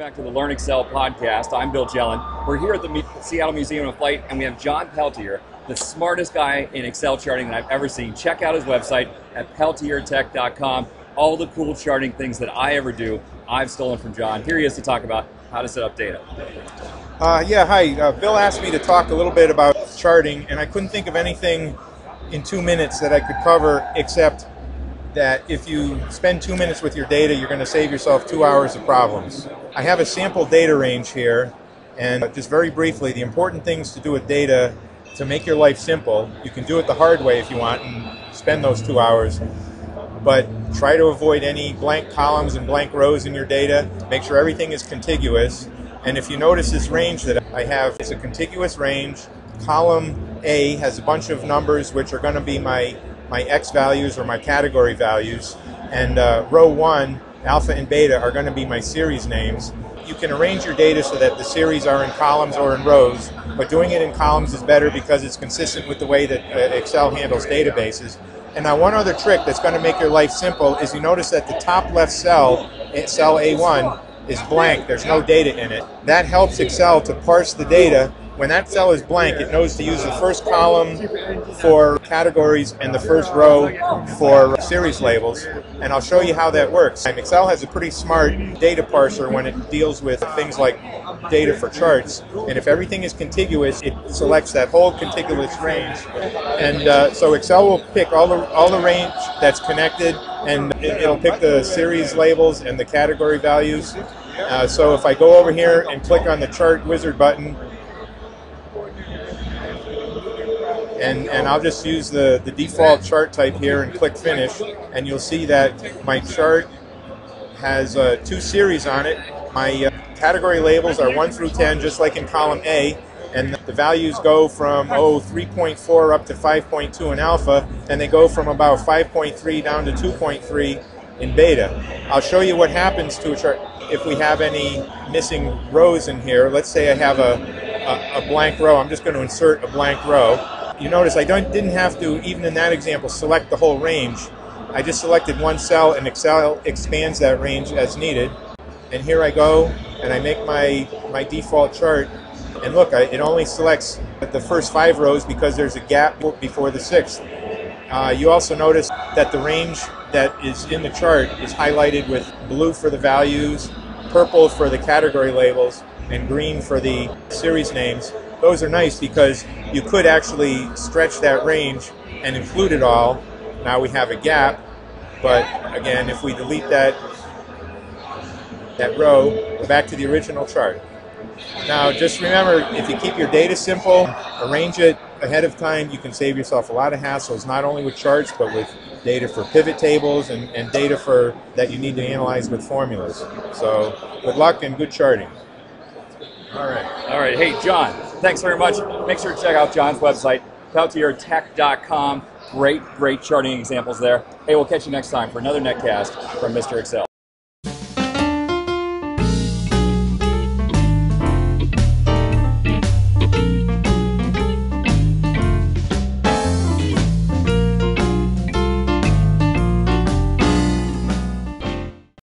back to the Learn Excel podcast. I'm Bill Jelen. We're here at the Seattle Museum of Flight, and we have John Peltier, the smartest guy in Excel charting that I've ever seen. Check out his website at peltiertech.com. All the cool charting things that I ever do, I've stolen from John. Here he is to talk about how to set up data. Uh, yeah, hi. Uh, Bill asked me to talk a little bit about charting, and I couldn't think of anything in two minutes that I could cover except that if you spend two minutes with your data, you're going to save yourself two hours of problems. I have a sample data range here, and just very briefly, the important things to do with data to make your life simple. You can do it the hard way if you want and spend those two hours, but try to avoid any blank columns and blank rows in your data. Make sure everything is contiguous. And if you notice this range that I have, it's a contiguous range. Column A has a bunch of numbers which are going to be my my X values or my category values, and uh, row one, alpha and beta, are going to be my series names. You can arrange your data so that the series are in columns or in rows, but doing it in columns is better because it's consistent with the way that uh, Excel handles databases. And now one other trick that's going to make your life simple is you notice that the top left cell, eh, cell A1, is blank. There's no data in it. That helps Excel to parse the data when that cell is blank, it knows to use the first column for categories and the first row for series labels. And I'll show you how that works. Excel has a pretty smart data parser when it deals with things like data for charts. And if everything is contiguous, it selects that whole contiguous range. And uh, so Excel will pick all the, all the range that's connected, and it, will pick the series labels and the category values. Uh, so if I go over here and click on the chart wizard button, and, and I'll just use the, the default chart type here and click finish and you'll see that my chart has uh, two series on it. My uh, category labels are 1 through 10 just like in column A and the values go from oh 3.4 up to 5.2 in alpha and they go from about 5.3 down to 2.3 in beta. I'll show you what happens to a chart if we have any missing rows in here. Let's say I have a, a, a blank row. I'm just going to insert a blank row you notice I don't, didn't have to, even in that example, select the whole range. I just selected one cell and Excel expands that range as needed. And here I go and I make my, my default chart. And look, I, it only selects the first five rows because there's a gap before the sixth. Uh, you also notice that the range that is in the chart is highlighted with blue for the values, purple for the category labels, and green for the series names those are nice because you could actually stretch that range and include it all. Now we have a gap, but again, if we delete that that row, we're back to the original chart. Now, just remember, if you keep your data simple, arrange it ahead of time, you can save yourself a lot of hassles, not only with charts, but with data for pivot tables and, and data for that you need to analyze with formulas. So, good luck and good charting. All right. All right. Hey, John, thanks very much. Make sure to check out John's website, peltiertech.com. Great, great charting examples there. Hey, we'll catch you next time for another netcast from Mr. Excel.